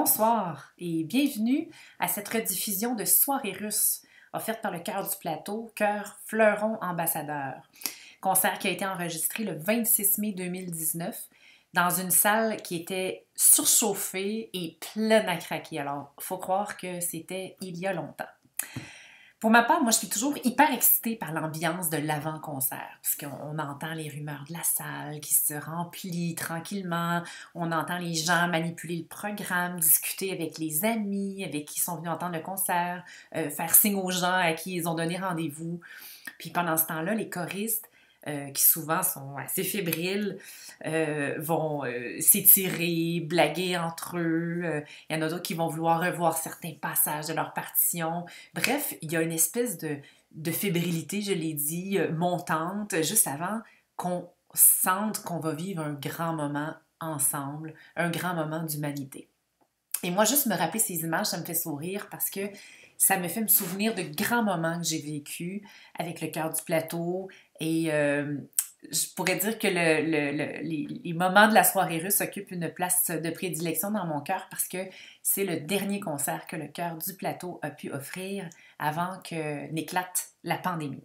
Bonsoir et bienvenue à cette rediffusion de Soirée russe offerte par le Cœur du Plateau, Cœur Fleuron Ambassadeur. Concert qui a été enregistré le 26 mai 2019 dans une salle qui était surchauffée et pleine à craquer. Alors, faut croire que c'était il y a longtemps. Pour ma part, moi, je suis toujours hyper excitée par l'ambiance de l'avant-concert, parce qu'on entend les rumeurs de la salle qui se remplit tranquillement, on entend les gens manipuler le programme, discuter avec les amis avec qui sont venus entendre le concert, euh, faire signe aux gens à qui ils ont donné rendez-vous. Puis pendant ce temps-là, les choristes euh, qui souvent sont assez fébriles, euh, vont euh, s'étirer, blaguer entre eux. Il y en a d'autres qui vont vouloir revoir certains passages de leur partition. Bref, il y a une espèce de, de fébrilité, je l'ai dit, montante, juste avant qu'on sente qu'on va vivre un grand moment ensemble, un grand moment d'humanité. Et moi, juste me rappeler ces images, ça me fait sourire parce que ça me fait me souvenir de grands moments que j'ai vécus avec le cœur du plateau. Et euh, je pourrais dire que les, moments de la soirée russe occupent une place de prédilection dans mon cœur parce que c'est le dernier concert que le cœur du plateau a pu offrir avant que n'éclate la pandémie.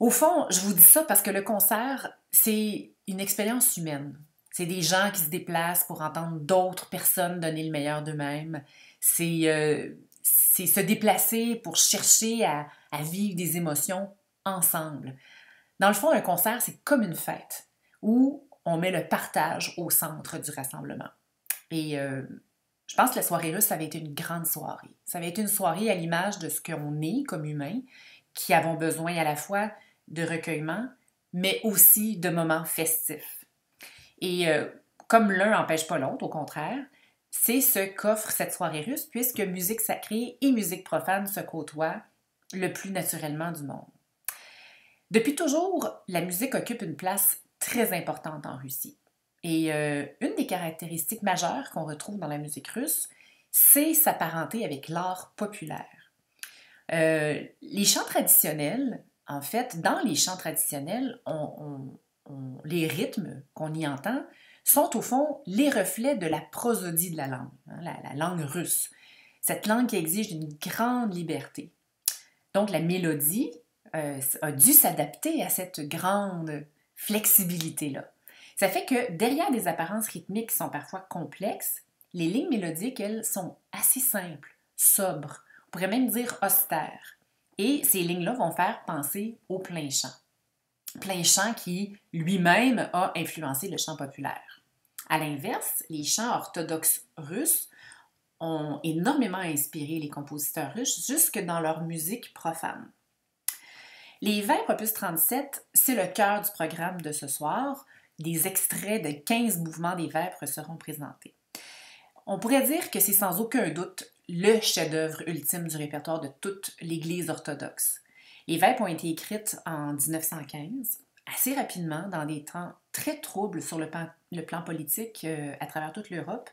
Au fond, je vous dis ça parce que le concert, c'est une expérience humaine. C'est des gens qui se déplacent pour entendre d'autres personnes donner le meilleur d'eux-mêmes. C'est euh, se déplacer pour chercher à, vivre des émotions ensemble. Dans le fond, un concert, c'est comme une fête où on met le partage au centre du rassemblement. Et euh, je pense que la soirée russe, ça avait été une grande soirée. Ça avait été une soirée à l'image de ce qu'on est comme humains, qui avons besoin à la fois de recueillement, mais aussi de moments festifs. Et euh, comme l'un n'empêche pas l'autre, au contraire, c'est ce qu'offre cette soirée russe, puisque musique sacrée et musique profane se côtoient le plus naturellement du monde. Depuis toujours, la musique occupe une place très importante en Russie. Et euh, une des caractéristiques majeures qu'on retrouve dans la musique russe, c'est sa parenté avec l'art populaire. Euh, les chants traditionnels, en fait, dans les chants traditionnels, les rythmes qu'on y entend sont au fond les reflets de la prosodie de la langue, hein, la, langue russe. Cette langue qui exige une grande liberté. Donc la mélodie euh, a dû s'adapter à cette grande flexibilité-là. Ça fait que derrière des apparences rythmiques qui sont parfois complexes, les lignes mélodiques, elles, sont assez simples, sobres, on pourrait même dire austères. Et ces lignes-là vont faire penser au plein chant. Plein chant qui lui-même a influencé le chant populaire. À l'inverse, les chants orthodoxes russes ont énormément inspiré les compositeurs russes jusque dans leur musique profane. Les Vêpres opus 37, c'est le cœur du programme de ce soir. Des extraits de 15 mouvements des Vêpres seront présentés. On pourrait dire que c'est sans aucun doute le chef-d'œuvre ultime du répertoire de toute l'Église orthodoxe. Les Vêpres ont été écrites en 1915 assez rapidement dans des temps très troubles sur le plan, politique euh, à travers toute l'Europe.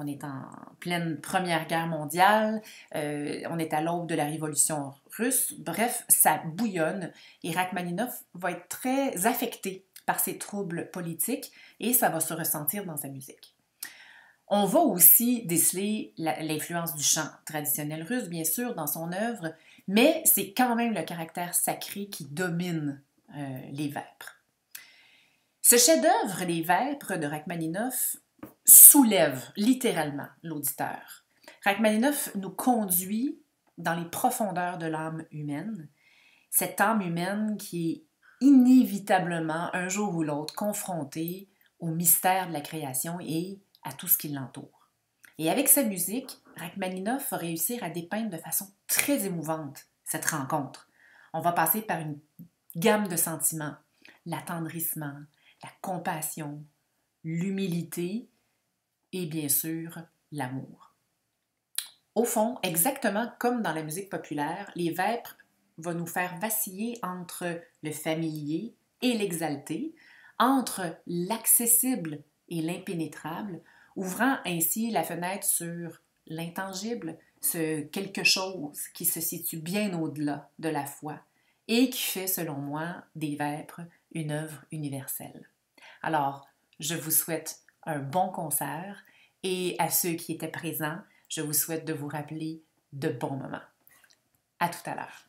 On est en pleine Première Guerre mondiale, euh, on est à l'aube de la Révolution russe. Bref, ça bouillonne et Rachmaninoff va être très affecté par ces troubles politiques et ça va se ressentir dans sa musique. On va aussi déceler l'influence du chant traditionnel russe, bien sûr, dans son œuvre, mais c'est quand même le caractère sacré qui domine euh, les Vêpres. Ce chef-d'œuvre, Les Vêpres de Rachmaninoff, soulève littéralement l'auditeur. Rachmaninoff nous conduit dans les profondeurs de l'âme humaine, cette âme humaine qui est inévitablement, un jour ou l'autre, confrontée au mystère de la création et à tout ce qui l'entoure. Et avec sa musique, Rachmaninoff va réussir à dépeindre de façon très émouvante cette rencontre. On va passer par une gamme de sentiments, l'attendrissement, la compassion, l'humilité et bien sûr l'amour. Au fond, exactement comme dans la musique populaire, les vêpres vont nous faire vaciller entre le familier et l'exalté, entre l'accessible et l'impénétrable, ouvrant ainsi la fenêtre sur l'intangible, ce quelque chose qui se situe bien au-delà de la foi et qui fait, selon moi, des Vêpres une œuvre universelle. Alors, je vous souhaite un bon concert et à ceux qui étaient présents, je vous souhaite de vous rappeler de bons moments. À tout à l'heure.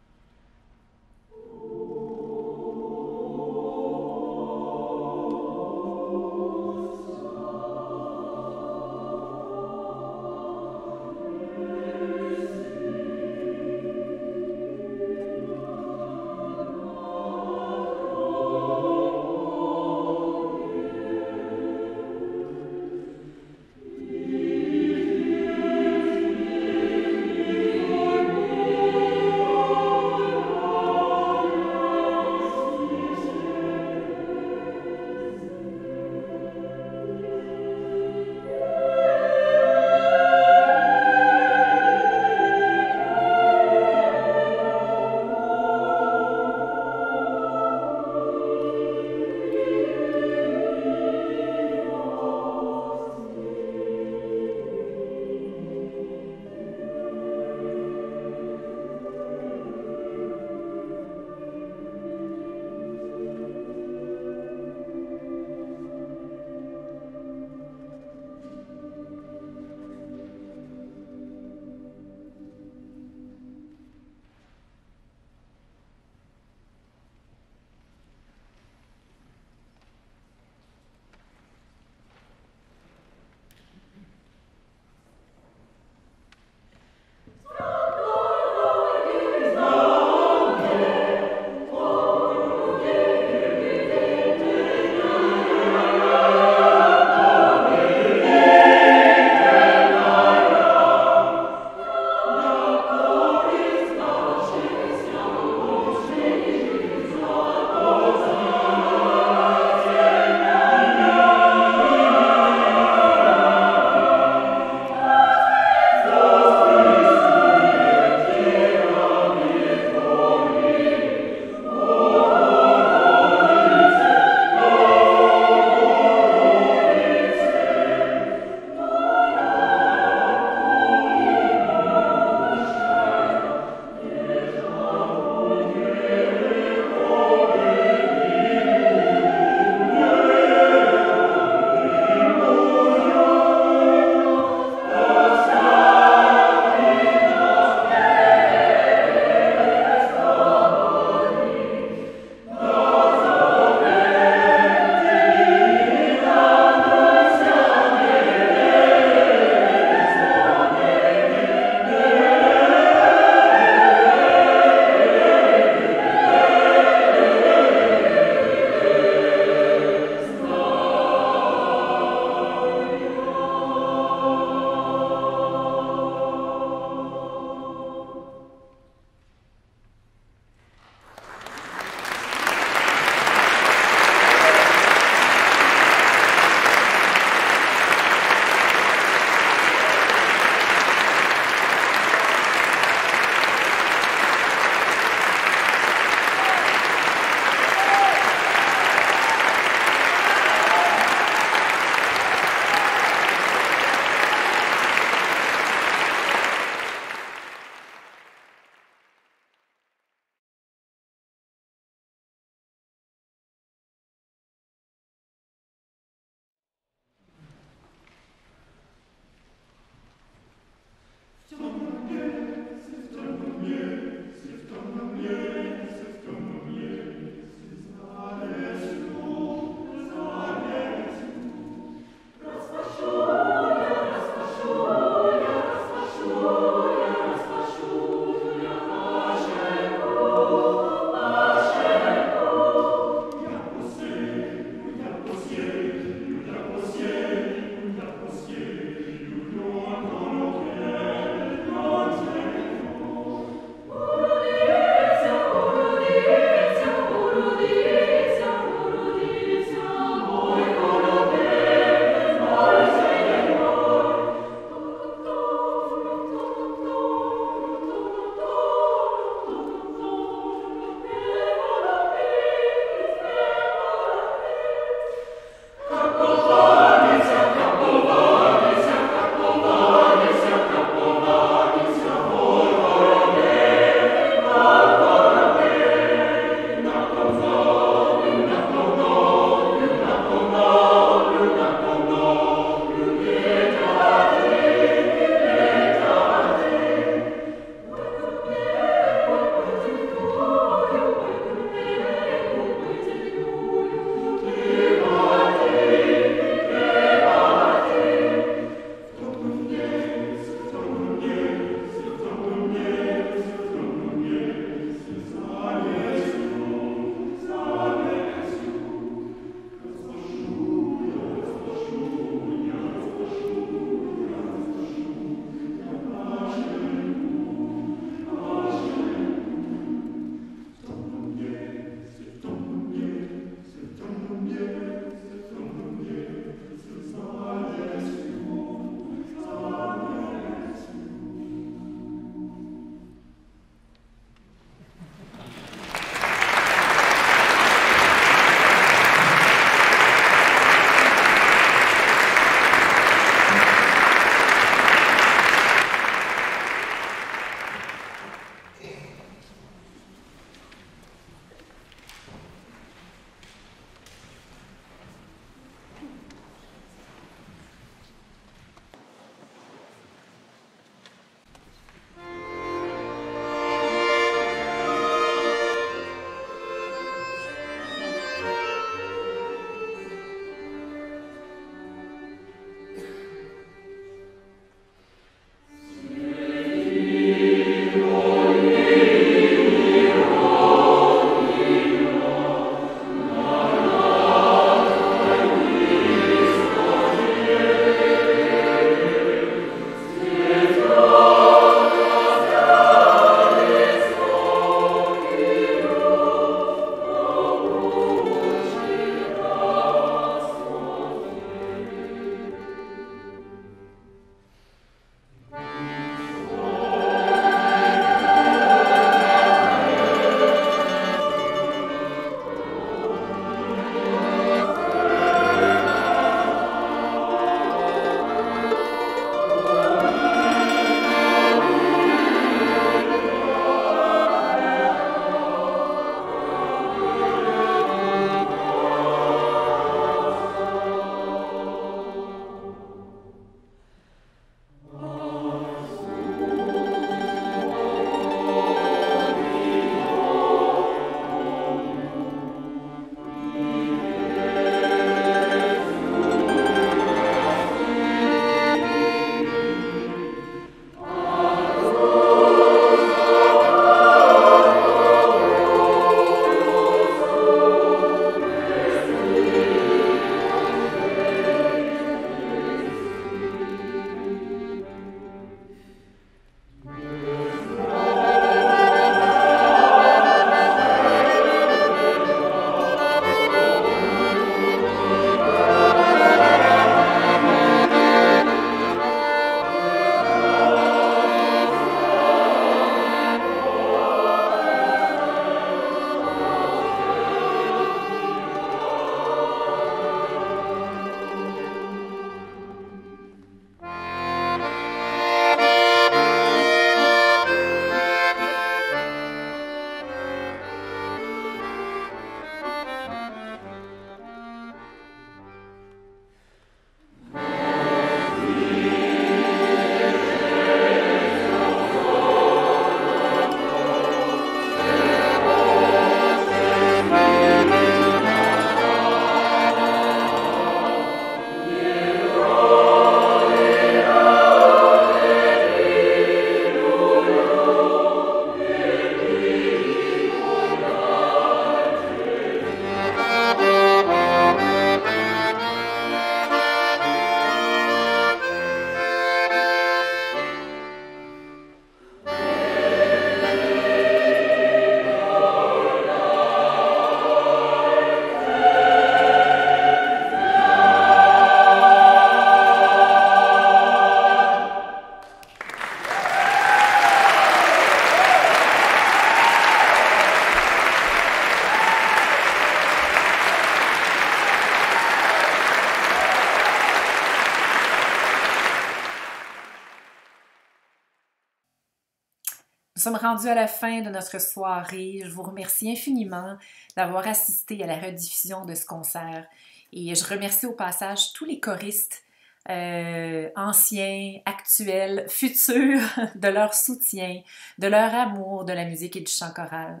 Rendus à la fin de notre soirée. Je vous remercie infiniment d'avoir assisté à la rediffusion de ce concert. Et je remercie au passage tous les choristes euh, anciens, actuels, futurs, de leur soutien, de leur amour de la musique et du chant choral.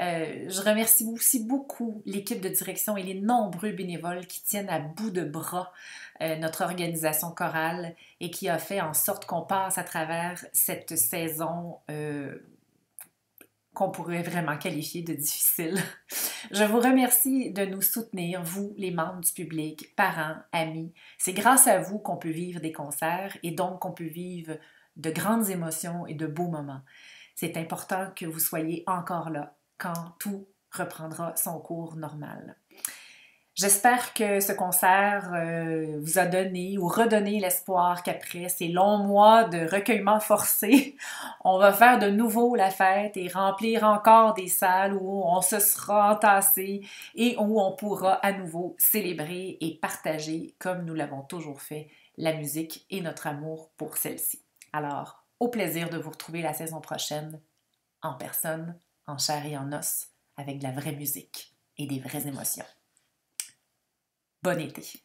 Euh, je remercie aussi beaucoup l'équipe de direction et les nombreux bénévoles qui tiennent à bout de bras euh, notre organisation chorale et qui a fait en sorte qu'on passe à travers cette saison qu'on pourrait vraiment qualifier de difficile. Je vous remercie de nous soutenir, vous, les membres du public, parents, amis. C'est grâce à vous qu'on peut vivre des concerts et donc qu'on peut vivre de grandes émotions et de beaux moments. C'est important que vous soyez encore là quand tout reprendra son cours normal. J'espère que ce concert euh, vous a donné ou redonné l'espoir qu'après ces longs mois de recueillement forcé, on va faire de nouveau la fête et remplir encore des salles où on se sera entassé et où on pourra à nouveau célébrer et partager, comme nous l'avons toujours fait, la musique et notre amour pour celle-ci. Alors, au plaisir de vous retrouver la saison prochaine, en personne, en chair et en os, avec de la vraie musique et des vraies émotions. Bon été.